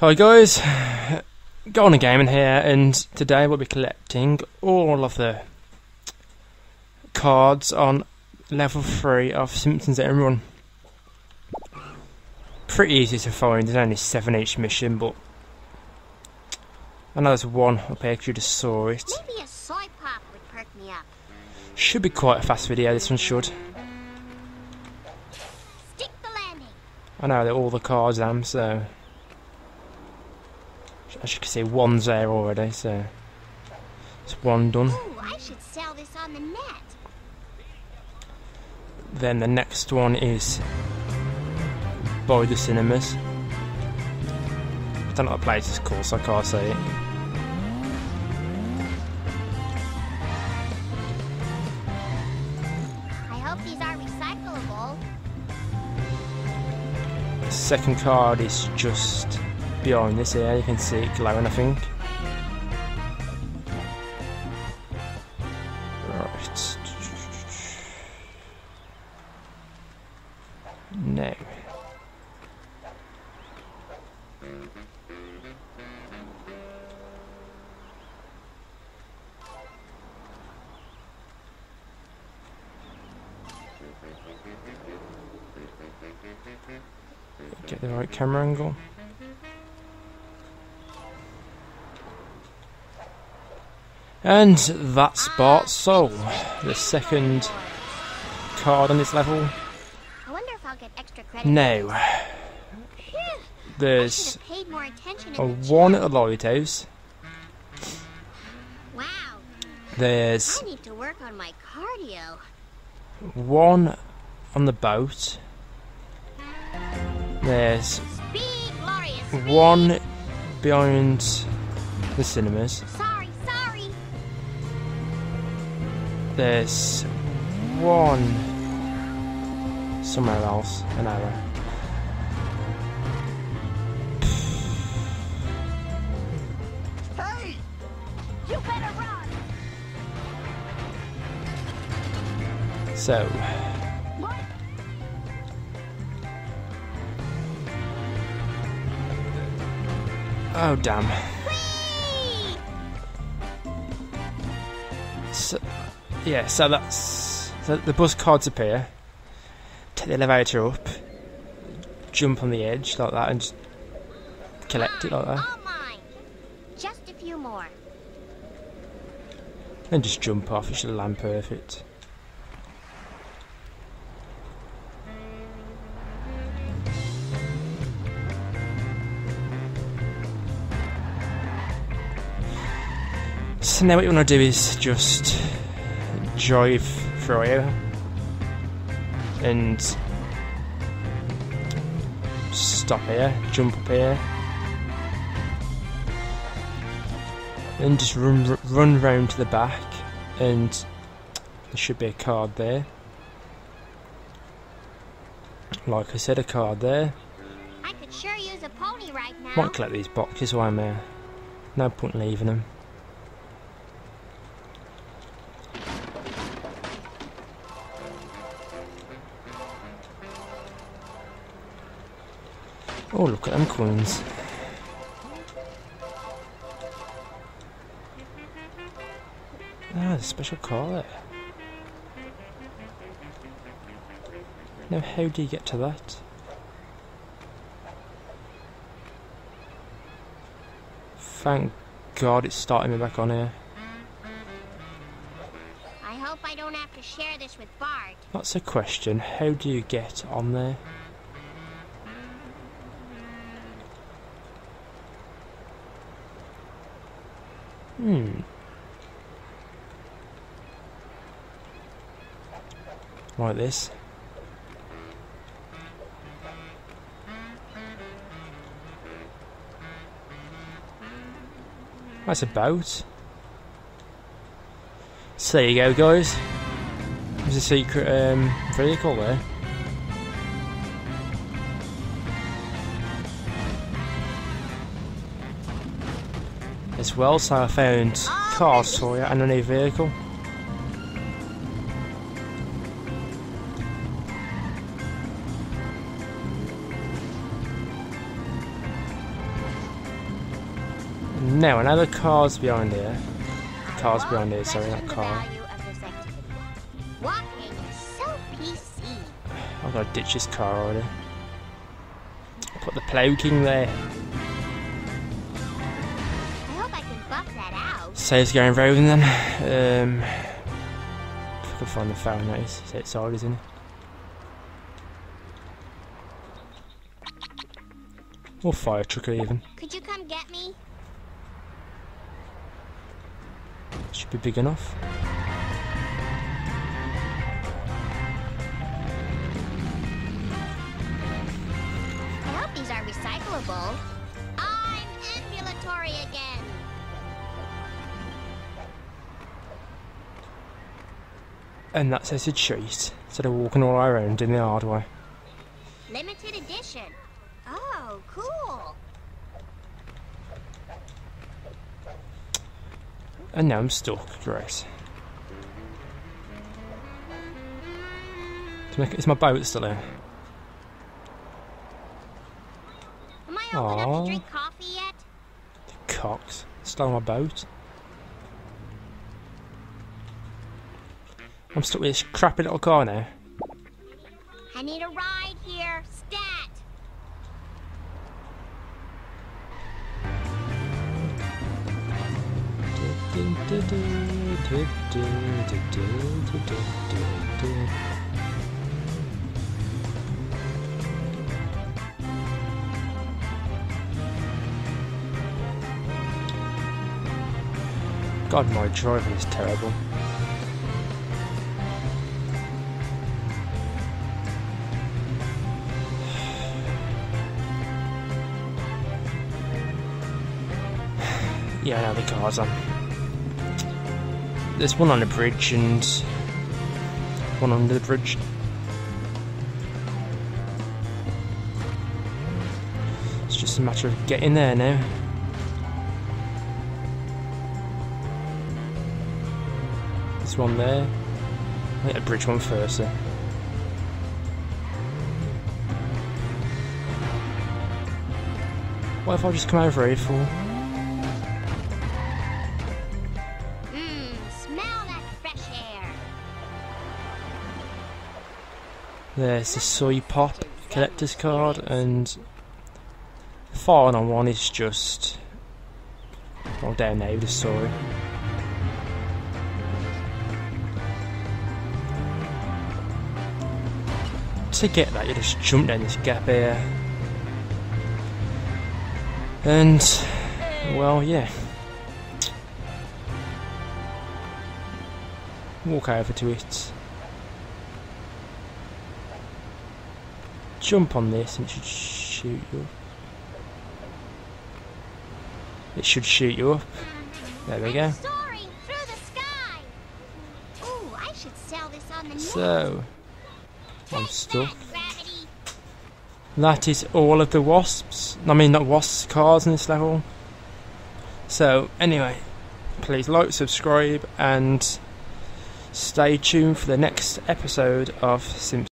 Hi guys, Golden Gaming here, and today we'll be collecting all of the cards on level 3 of Simpsons Hit and Run. Pretty easy to find, there's only 7 each mission, but I know there's one up here because you just saw it. Maybe a soy pop would perk me up. Should be quite a fast video, this one should. Stick the landing. I know that all the cards am, so as you can see, one's there already, so it's one done. Ooh, I should sell this on the net. Then the next one is the cinemas. I don't know what the place is called, so I can't say it. I hope these are recyclable. The second card is just behind this here, you can see it glowing, I think. Right. No. Get the right camera angle. And that's Bart's Soul, the second card on this level. I wonder if I'll get extra credit. Now, there's paid more attention a one at the lighthouse, Wow, there's I need to work on my cardio. one on the boat, there's Speed. Speed. one behind the cinemas, there's one somewhere else, an arrow. Hey, you better run. So, What? oh damn. Yeah, so that's so the bus cards appear. Take the elevator up, jump on the edge like that, and just collect it like that. All mine. Just a few more. Then just jump off. It should land perfect. So now what you want to do is just drive through here and stop here, jump up here, and just run run round to the back, and there should be a card there. Like I said, a card there. I could sure use a pony right now. Might collect these boxes while I'm here. No point leaving them. Oh, look at them coins. Ah, a special there. Now, how do you get to that? Thank God it's starting me back on here. I hope I don't have to share this with Bart. That's a question. How do you get on there? Hmm. Like this. That's a boat. So there you go, guys. There's a secret um, vehicle there. As well, so I found cars for you and a new vehicle. Now, another car's behind here. Cars behind here, sorry, not car. I've got to ditch this car already. Put the Plow King there. Saves going round then. Um, if I can find the phone that is. It's outside, isn't it? Or fire truck even. Could you come get me? Should be big enough. I hope these are recyclable. I'm ambulatory again. And that says a cheat. Instead of walking all around in the hard way. Limited edition. Oh, cool. And now I'm stuck. Great. Is my- boat still in? Am I old enough to drink coffee yet? Cox. Stole my boat. I'm stuck with this crappy little car now. I need a ride here. Stat. God, my driving is terrible. Yeah, the car's on. There's one on the bridge and one under the bridge. It's just a matter of getting there now. There's one there. I think the bridge one first then. What if I just come over here for? There's the soy pop collector's card and the final one is just well down there with the Soy. To get that you just jump down this gap here. And well yeah. Walk over to it. Jump on this and it should shoot you up. It should shoot you up. There we go. I'm soaring through the sky. Ooh, I should sell this on the news. So, I'm stuck. that. That is all of the wasps. I mean, not wasps, cars in this level. So, anyway, please like, subscribe, and stay tuned for the next episode of Simpsons.